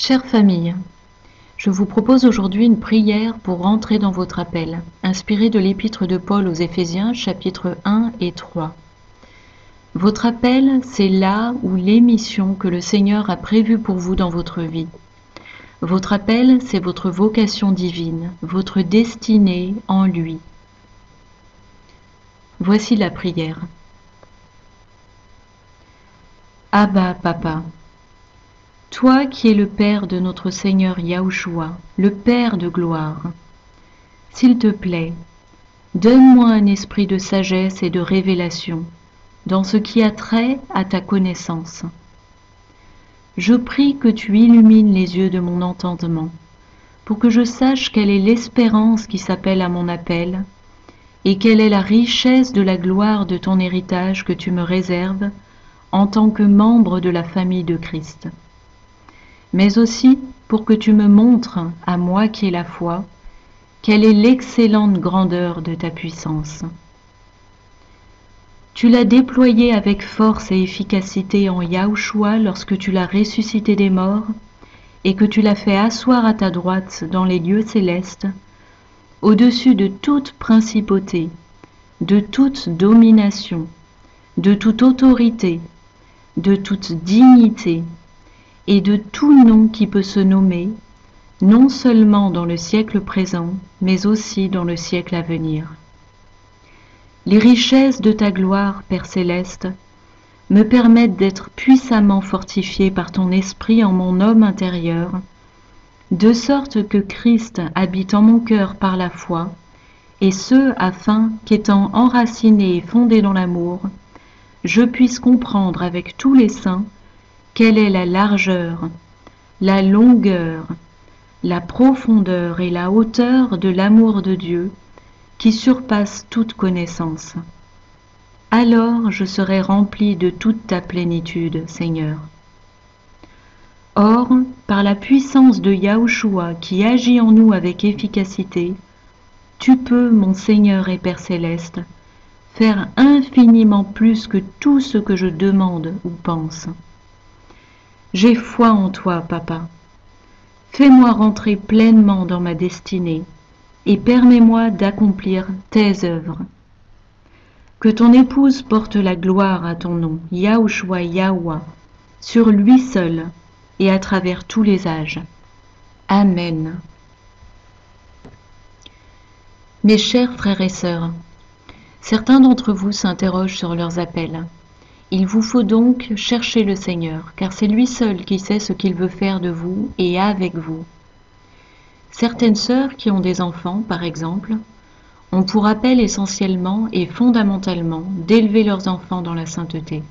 Chère famille, je vous propose aujourd'hui une prière pour rentrer dans votre appel, inspirée de l'épître de Paul aux Éphésiens, chapitres 1 et 3. Votre appel, c'est là où l'émission que le Seigneur a prévue pour vous dans votre vie. Votre appel, c'est votre vocation divine, votre destinée en lui. Voici la prière. Abba, Papa, toi qui es le Père de notre Seigneur Yahushua, le Père de gloire, s'il te plaît, donne-moi un esprit de sagesse et de révélation dans ce qui a trait à ta connaissance. Je prie que tu illumines les yeux de mon entendement, pour que je sache quelle est l'espérance qui s'appelle à mon appel, et quelle est la richesse de la gloire de ton héritage que tu me réserves en tant que membre de la famille de Christ mais aussi pour que tu me montres, à moi qui ai la foi, quelle est l'excellente grandeur de ta puissance. Tu l'as déployé avec force et efficacité en Yahushua lorsque tu l'as ressuscité des morts et que tu l'as fait asseoir à ta droite dans les lieux célestes, au-dessus de toute principauté, de toute domination, de toute autorité, de toute dignité, et de tout nom qui peut se nommer, non seulement dans le siècle présent, mais aussi dans le siècle à venir. Les richesses de ta gloire, Père céleste, me permettent d'être puissamment fortifié par ton esprit en mon homme intérieur, de sorte que Christ habite en mon cœur par la foi, et ce afin qu'étant enraciné et fondé dans l'amour, je puisse comprendre avec tous les saints quelle est la largeur, la longueur, la profondeur et la hauteur de l'amour de Dieu qui surpasse toute connaissance? Alors je serai rempli de toute ta plénitude, Seigneur. Or, par la puissance de Yahushua qui agit en nous avec efficacité, tu peux, mon Seigneur et Père céleste, faire infiniment plus que tout ce que je demande ou pense. J'ai foi en toi, papa. Fais-moi rentrer pleinement dans ma destinée et permets-moi d'accomplir tes œuvres. Que ton épouse porte la gloire à ton nom, Yahushua Yahweh, sur lui seul et à travers tous les âges. Amen. Mes chers frères et sœurs, certains d'entre vous s'interrogent sur leurs appels. Il vous faut donc chercher le Seigneur, car c'est lui seul qui sait ce qu'il veut faire de vous et avec vous. Certaines sœurs qui ont des enfants, par exemple, ont pour appel essentiellement et fondamentalement d'élever leurs enfants dans la sainteté.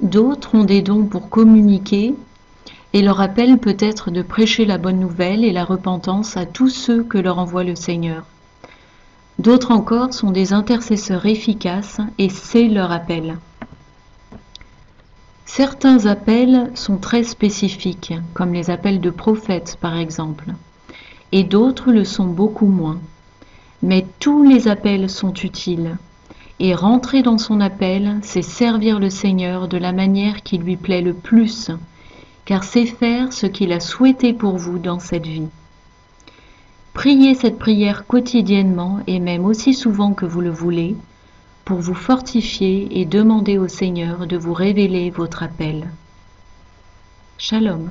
D'autres ont des dons pour communiquer et leur appel peut être de prêcher la bonne nouvelle et la repentance à tous ceux que leur envoie le Seigneur. D'autres encore sont des intercesseurs efficaces et c'est leur appel. Certains appels sont très spécifiques, comme les appels de prophètes par exemple, et d'autres le sont beaucoup moins. Mais tous les appels sont utiles, et rentrer dans son appel, c'est servir le Seigneur de la manière qui lui plaît le plus, car c'est faire ce qu'il a souhaité pour vous dans cette vie. Priez cette prière quotidiennement et même aussi souvent que vous le voulez pour vous fortifier et demander au Seigneur de vous révéler votre appel. Shalom.